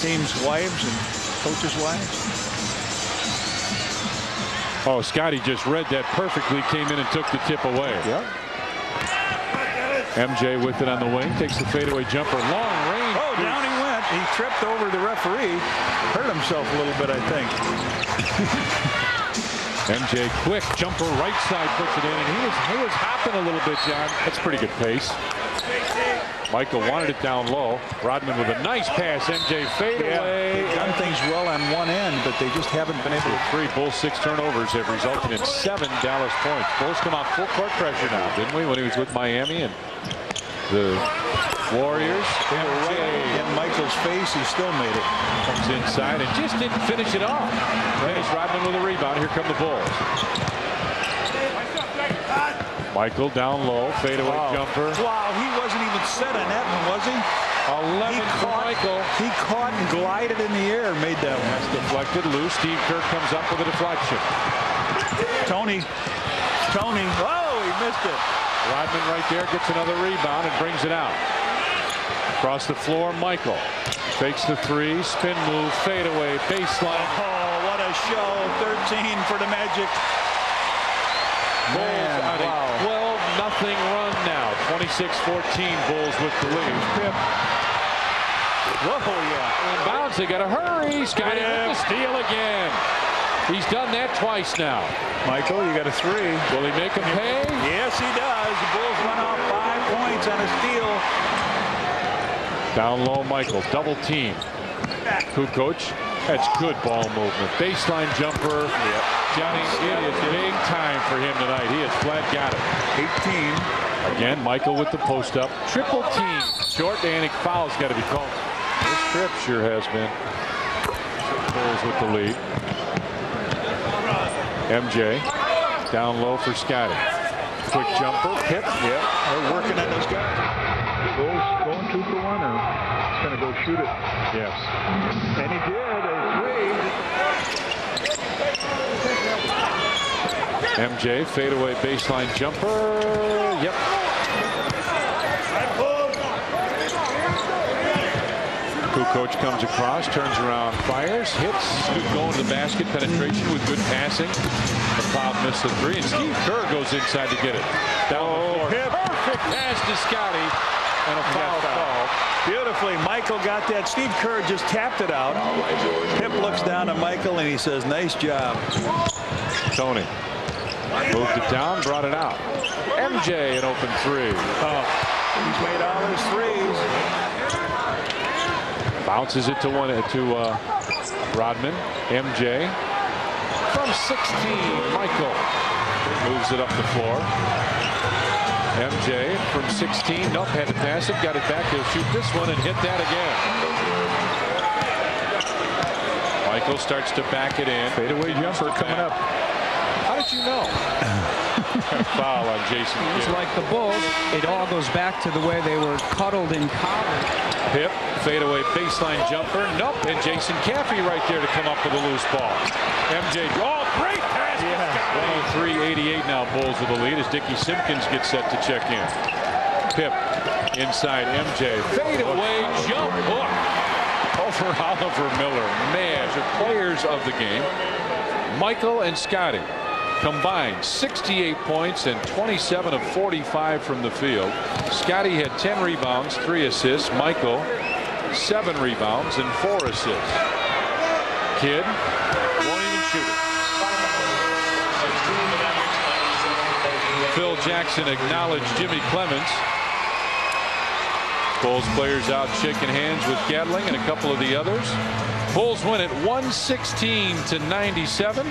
teams' wives and coaches' wives? Oh, Scottie just read that perfectly, came in and took the tip away. Yep. MJ with it on the wing, takes the fadeaway jumper, long range. Oh, down he went. He tripped over the referee. Hurt himself a little bit, I think. MJ quick jumper right side puts it in and he was he was hopping a little bit John that's pretty good pace Michael wanted it down low. Rodman with a nice pass. MJ fade away. they've done things well on one end, but they just haven't been able to. Three Bulls six turnovers have resulted in seven Dallas points. Bulls come out full court pressure now, didn't we? When he was with Miami and the Warriors. Right in Michael's face, he still made it. comes inside and just didn't finish it off. Dennis Rodman with a rebound. Here come the Bulls. Michael down low, fadeaway Wow. jumper. Wow, he wasn't even set on that one, was he? 11 He caught, Michael. he caught and glided in the air and made that one. That's deflected loose. Steve Kerr comes up with a deflection. Toni, Toni, oh, he missed it. Rodman right there gets another rebound and brings it out. Across the floor, Michael fakes the three, spin move, fadeaway, baseline. Oh, what a show. 13 for the Magic. Bulls Man, on wow. a 12 nothing run now. 26-14 Bulls with the lead. Pip Whoa, yeah. in bounds. They got to hurry. Scottie with the steal again. He's done that twice now. Michael, you got a three. Will he make him pay? Yes, he does. The Bulls run off five points on a steal. Down low, Michael. Double team. Kukoc. That's good ball movement. Baseline jumper. Johnny, it is for him tonight. He has flat got it. 18. Again, Michael with the post up. Triple team. Short Danik foul's got to be called. This trip sure has been. Bulls with the lead. MJ down low for Scottie. Quick jumper. Pip. Yep, they're working on those guys. Bulls going two for one, or he's going to go shoot it. Yes. And he did a three. MJ fadeaway baseline jumper. Yep. Kukoc comes across, turns around, fires, hits. Scoot going to the basket, penetration with good passing. McCloud missed the three, and Steve Kerr goes inside to get it. Down the oh, floor. Perfect pass to Scottie, and a foul call. Beautifully, Michael got that. Steve Kerr just tapped it out. Pip looks down at Michael and he says, nice job. Toni moved it down, brought it out. MJ an open three. Oh, he's made all his threes. Bounces it to one to uh, Rodman. MJ from 16. Michael moves it up the floor. MJ from 16. Nope, had to pass it. Got it back. He'll shoot this one and hit that again. Michael starts to back it in. Fadeaway jumper coming up. How did you know? Foul on Jason It's like the Bulls. It all goes back to the way they were cuddled in college. Pip, fadeaway baseline jumper. Nope. And Jason Caffey right there to come up with a loose ball. MJ, oh, great pass. Yeah. 103-88 now Bulls with the lead as Dickie Simpkins gets set to check in. Pip inside MJ. Fadeaway jump hook over Oliver Miller. Man, the players of the game. Michael and Scottie combined 68 points and 27 of 45 from the field. Scottie had 10 rebounds, 3 assists. Michael, 7 rebounds and 4 assists. Kid won't even shoot it. Phil Jackson acknowledged Jimmy Cleamons. Bulls players out shaking hands with Gatling and a couple of the others. Bulls win it 116 to 97.